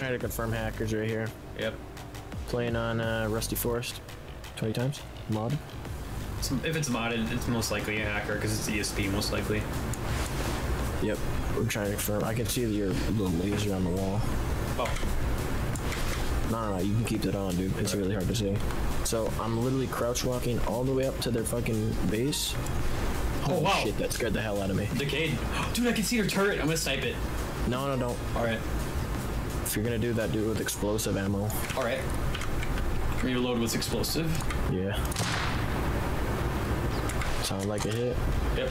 trying to confirm hackers right here. Yep. Playing on uh, Rusty Forest. 20 times? Mod? So if it's modded, it's most likely a hacker because it's ESP most likely. Yep. We're trying to confirm. I can see your little laser on the wall. Oh. No, no, no, you can keep that on, dude. It's really hard to see. So I'm literally crouch walking all the way up to their fucking base. Holy wow. shit, that scared the hell out of me. Decayed. Dude, I can see your turret. I'm gonna snipe it. No, no, don't. Alright. If you're gonna do that, do it with explosive ammo. Alright. Reload with explosive. Yeah. Sound like a hit. Yep.